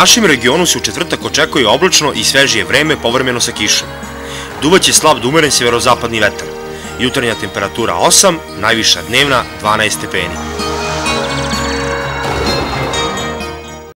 našem regionu se u četvrtak očekuje oblačno i svežije vreme povremeno sa kišom. Duvaće slab do umeren sjeverozapadni vetar. Jutarnja temperatura 8, najviša dnevna 12 stepeni.